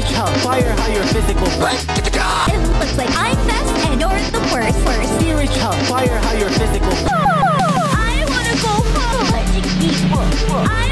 fire how you're physical. It looks like I'm best and you're the worst. worst. Spiritual fire how you're physical. I wanna go home. I wanna go home.